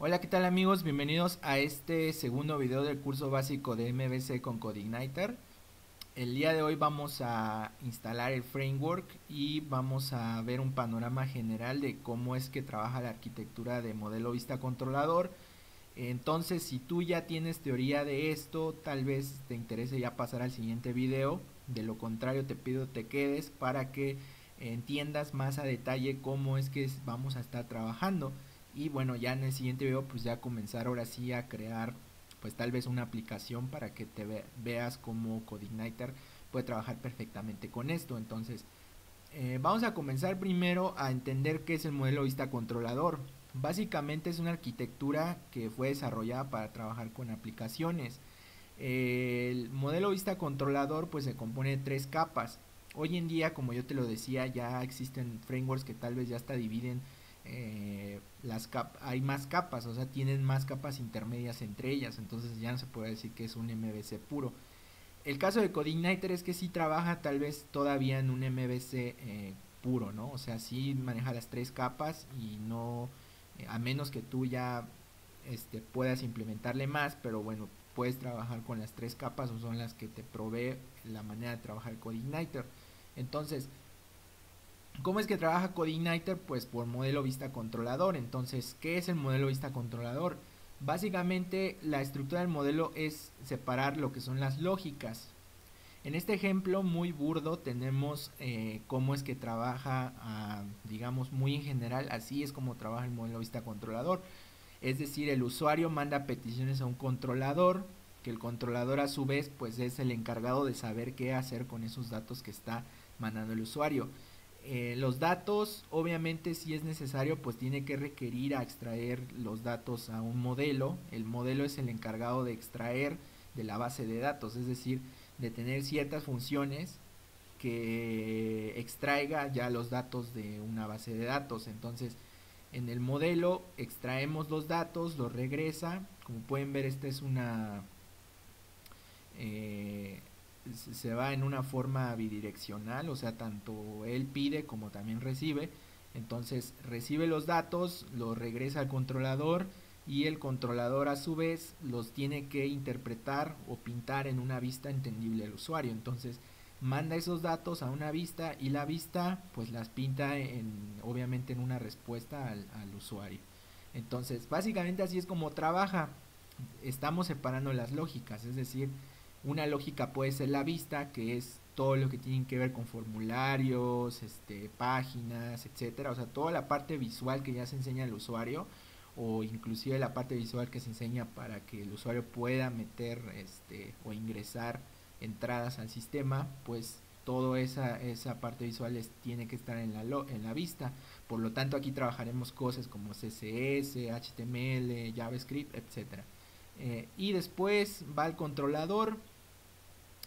Hola, ¿qué tal amigos? Bienvenidos a este segundo video del curso básico de MVC con CodeIgniter. El día de hoy vamos a instalar el framework y vamos a ver un panorama general de cómo es que trabaja la arquitectura de modelo vista controlador. Entonces, si tú ya tienes teoría de esto, tal vez te interese ya pasar al siguiente video. De lo contrario, te pido te quedes para que entiendas más a detalle cómo es que vamos a estar trabajando y bueno ya en el siguiente video pues ya comenzar ahora sí a crear pues tal vez una aplicación para que te veas cómo CodeIgniter puede trabajar perfectamente con esto. Entonces eh, vamos a comenzar primero a entender qué es el modelo vista controlador. Básicamente es una arquitectura que fue desarrollada para trabajar con aplicaciones. El modelo vista controlador pues se compone de tres capas. Hoy en día como yo te lo decía ya existen frameworks que tal vez ya hasta dividen eh, las hay más capas, o sea, tienen más capas intermedias entre ellas, entonces ya no se puede decir que es un MVC puro. El caso de CodeIgniter es que sí trabaja tal vez todavía en un MVC eh, puro, ¿no? O sea, sí maneja las tres capas y no, eh, a menos que tú ya este, puedas implementarle más, pero bueno, puedes trabajar con las tres capas o son las que te provee la manera de trabajar CodeIgniter. Entonces, ¿Cómo es que trabaja CodeIgniter? Pues por modelo vista controlador. Entonces, ¿qué es el modelo vista controlador? Básicamente la estructura del modelo es separar lo que son las lógicas. En este ejemplo muy burdo tenemos eh, cómo es que trabaja, ah, digamos muy en general, así es como trabaja el modelo vista controlador. Es decir, el usuario manda peticiones a un controlador, que el controlador a su vez pues es el encargado de saber qué hacer con esos datos que está mandando el usuario. Eh, los datos, obviamente, si es necesario, pues tiene que requerir a extraer los datos a un modelo. El modelo es el encargado de extraer de la base de datos, es decir, de tener ciertas funciones que extraiga ya los datos de una base de datos. Entonces, en el modelo extraemos los datos, los regresa. Como pueden ver, esta es una eh, se va en una forma bidireccional, o sea, tanto él pide como también recibe. Entonces recibe los datos, los regresa al controlador y el controlador a su vez los tiene que interpretar o pintar en una vista entendible al usuario. Entonces manda esos datos a una vista y la vista pues las pinta en, obviamente en una respuesta al, al usuario. Entonces básicamente así es como trabaja. Estamos separando las lógicas, es decir, una lógica puede ser la vista, que es todo lo que tiene que ver con formularios, este, páginas, etcétera, o sea, toda la parte visual que ya se enseña al usuario o inclusive la parte visual que se enseña para que el usuario pueda meter este o ingresar entradas al sistema, pues toda esa, esa parte visual tiene que estar en la, en la vista. Por lo tanto, aquí trabajaremos cosas como CSS, HTML, JavaScript, etcétera. Eh, y después va el controlador.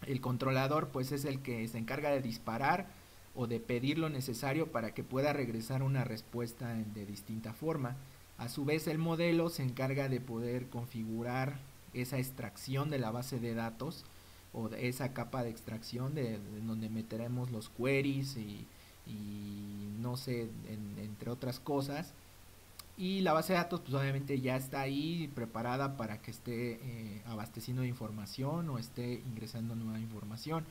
El controlador pues es el que se encarga de disparar o de pedir lo necesario para que pueda regresar una respuesta de distinta forma. A su vez el modelo se encarga de poder configurar esa extracción de la base de datos o de esa capa de extracción de, donde meteremos los queries y, no sé, entre otras cosas y la base de datos pues obviamente ya está ahí preparada para que esté eh, abasteciendo información o esté ingresando nueva información.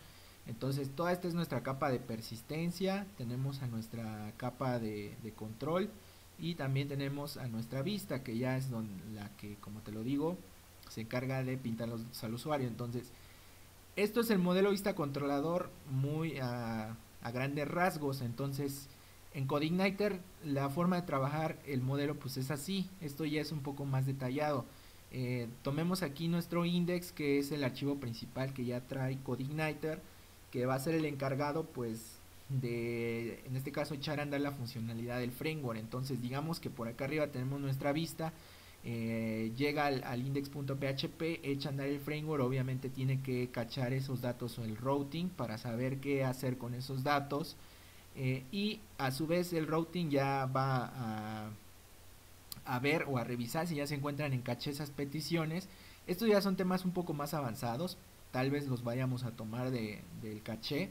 Entonces toda esta es nuestra capa de persistencia tenemos a nuestra capa de, control y también tenemos a nuestra vista que ya es donde, la que como te lo digo se encarga de pintarlos al usuario. Entonces esto es el modelo vista controlador muy a grandes rasgos. Entonces en CodeIgniter la forma de trabajar el modelo pues es así, esto ya es un poco más detallado. Eh, tomemos aquí nuestro index que es el archivo principal que ya trae CodeIgniter que va a ser el encargado pues de en este caso echar a andar la funcionalidad del framework. Entonces digamos que por acá arriba tenemos nuestra vista eh, llega al, al index.php echa a andar el framework obviamente tiene que cachar esos datos o el routing para saber qué hacer con esos datos eh, y a su vez el routing ya va a, ver o a revisar si ya se encuentran en caché esas peticiones. Estos ya son temas un poco más avanzados, tal vez los vayamos a tomar de, del caché,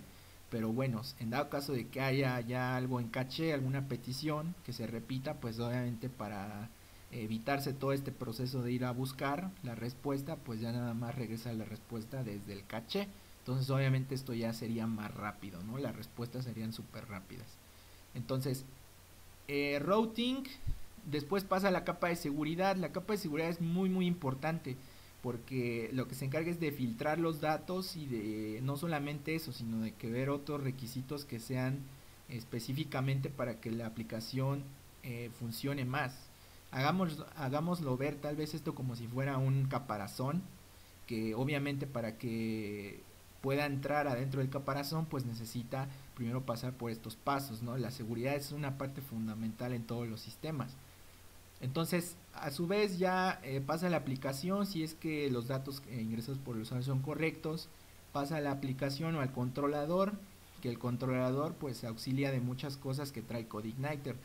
pero bueno, en dado caso de que haya ya algo en caché, alguna petición que se repita, pues obviamente para evitarse todo este proceso de ir a buscar la respuesta, pues ya nada más regresa la respuesta desde el caché. Entonces obviamente esto ya sería más rápido, ¿no? Las respuestas serían súper rápidas. Entonces, eh, routing, después pasa la capa de seguridad. La capa de seguridad es muy muy importante porque lo que se encarga es de filtrar los datos y de no solamente eso, sino de que ver otros requisitos que sean específicamente para que la aplicación eh, funcione más. Hagamos, hagámoslo ver tal vez esto como si fuera un caparazón, que obviamente para que pueda entrar adentro del caparazón pues necesita primero pasar por estos pasos, ¿no? La seguridad es una parte fundamental en todos los sistemas. Entonces, a su vez ya eh, pasa la aplicación, si es que los datos ingresados por el usuario son correctos, pasa a la aplicación o al controlador, que el controlador pues se auxilia de muchas cosas que trae CodeIgniter,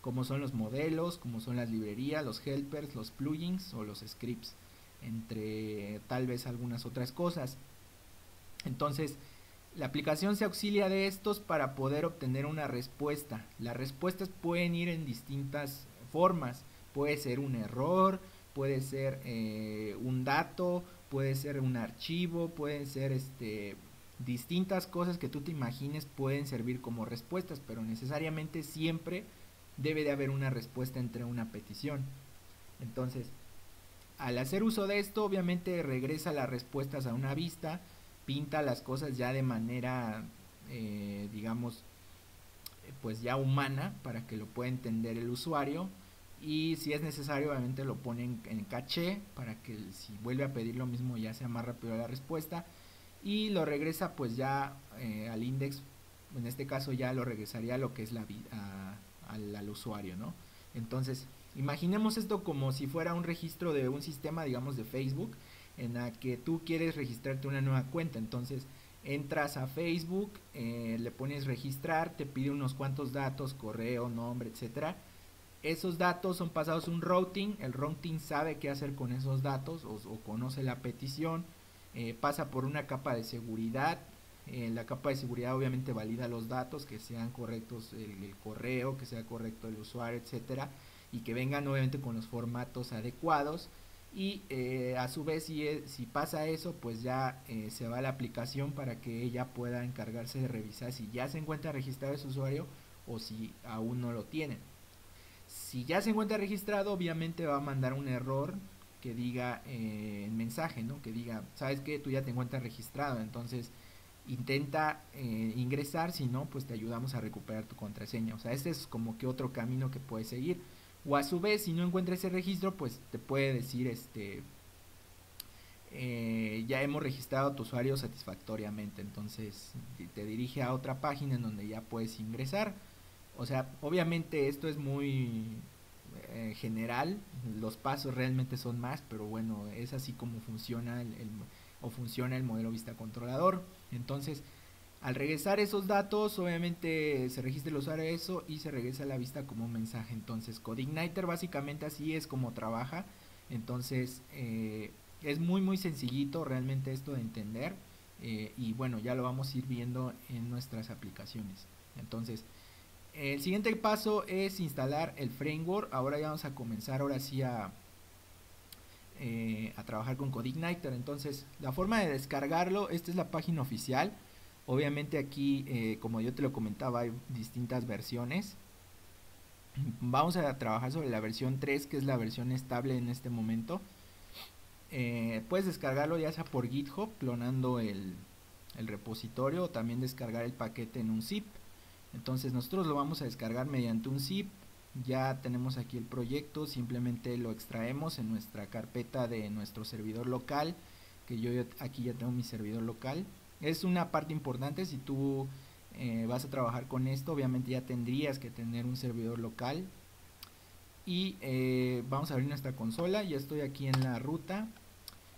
como son los modelos, como son las librerías, los helpers, los plugins o los scripts, entre tal vez algunas otras cosas. Entonces, la aplicación se auxilia de estos para poder obtener una respuesta. Las respuestas pueden ir en distintas formas Puede ser un error, puede ser eh, un dato, puede ser un archivo, pueden ser este distintas cosas que tú te imagines pueden servir como respuestas, pero necesariamente siempre debe de haber una respuesta entre una petición. Entonces, al hacer uso de esto, obviamente regresa las respuestas a una vista, pinta las cosas ya de manera, eh, digamos, pues ya humana para que lo pueda entender el usuario. Y si es necesario obviamente lo ponen en caché para que si vuelve a pedir lo mismo ya sea más rápido la respuesta. Y lo regresa pues ya eh, al index en este caso ya lo regresaría lo que es la al, al, usuario no entonces imaginemos esto como si fuera un registro de un sistema digamos de Facebook en la que tú quieres registrarte una nueva cuenta entonces entras a Facebook eh, le pones registrar te pide unos cuantos datos correo nombre etcétera esos datos son pasados un routing, el routing sabe qué hacer con esos datos o, conoce la petición, eh, pasa por una capa de seguridad, eh, la capa de seguridad obviamente valida los datos, que sean correctos el, correo, que sea correcto el usuario, etcétera, y que vengan obviamente con los formatos adecuados. Y eh, a su vez, si, si, pasa eso, pues ya se va a la aplicación para que ella pueda encargarse de revisar si ya se encuentra registrado ese usuario o si aún no lo tienen. Si ya se encuentra registrado, obviamente va a mandar un error que diga eh, el mensaje, ¿no? Que diga, sabes que tú ya te encuentras registrado, entonces intenta eh, ingresar, si no, pues te ayudamos a recuperar tu contraseña. O sea, este es como que otro camino que puedes seguir. O a su vez, si no encuentra ese registro, pues te puede decir, este, eh, ya hemos registrado a tu usuario satisfactoriamente. Entonces te dirige a otra página en donde ya puedes ingresar o sea, obviamente esto es muy eh, general, los pasos realmente son más, pero bueno, es así como funciona el, o funciona el modelo vista controlador. Entonces, al regresar esos datos, obviamente se registra el usuario eso y se regresa a la vista como un mensaje. Entonces, CodeIgniter básicamente así es como trabaja. Entonces, eh, es muy muy sencillito realmente esto de entender. Eh, y bueno, ya lo vamos a ir viendo en nuestras aplicaciones. Entonces, el siguiente paso es instalar el framework. Ahora ya vamos a comenzar ahora sí a, eh, a trabajar con CodeIgniter. Entonces, la forma de descargarlo, esta es la página oficial. Obviamente aquí, eh, como yo te lo comentaba, hay distintas versiones. Vamos a trabajar sobre la versión 3, que es la versión estable en este momento. Eh, puedes descargarlo ya sea por GitHub, clonando el, el repositorio, o también descargar el paquete en un zip. Entonces nosotros lo vamos a descargar mediante un zip. Ya tenemos aquí el proyecto, simplemente lo extraemos en nuestra carpeta de nuestro servidor local, que yo aquí ya tengo mi servidor local. Es una parte importante si tú eh, vas a trabajar con esto, obviamente ya tendrías que tener un servidor local. Y eh, vamos a abrir nuestra consola, ya estoy aquí en la ruta.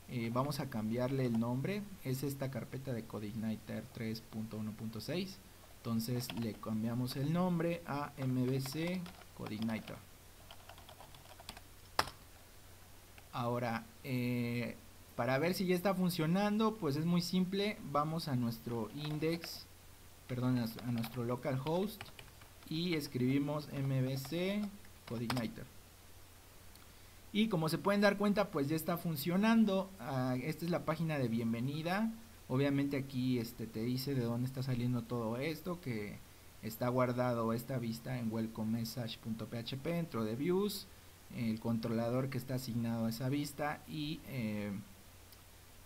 Eh, vamos a cambiarle el nombre, es esta carpeta de CodeIgniter 3.1.6 entonces le cambiamos el nombre a MVC CodeIgniter. Ahora, eh, para ver si ya está funcionando, pues es muy simple. Vamos a nuestro index, perdón, a nuestro localhost y escribimos MVC CodeIgniter. Y como se pueden dar cuenta, pues ya está funcionando. Ah, esta es la página de bienvenida. Obviamente aquí este, te dice de dónde está saliendo todo esto, que está guardado esta vista en welcomemessage.php dentro de views, el controlador que está asignado a esa vista y eh,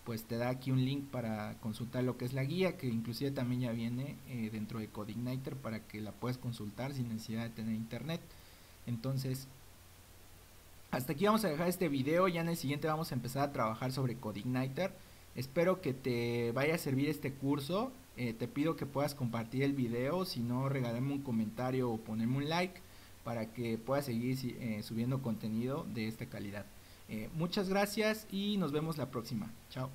pues te da aquí un link para consultar lo que es la guía, que inclusive también ya viene eh, dentro de CodeIgniter para que la puedas consultar sin necesidad de tener internet. Entonces, hasta aquí vamos a dejar este video, ya en el siguiente vamos a empezar a trabajar sobre CodeIgniter. Espero que te vaya a servir este curso, eh, te pido que puedas compartir el video, si no regálame un comentario o ponerme un like para que puedas seguir eh, subiendo contenido de esta calidad. Eh, muchas gracias y nos vemos la próxima. Chao.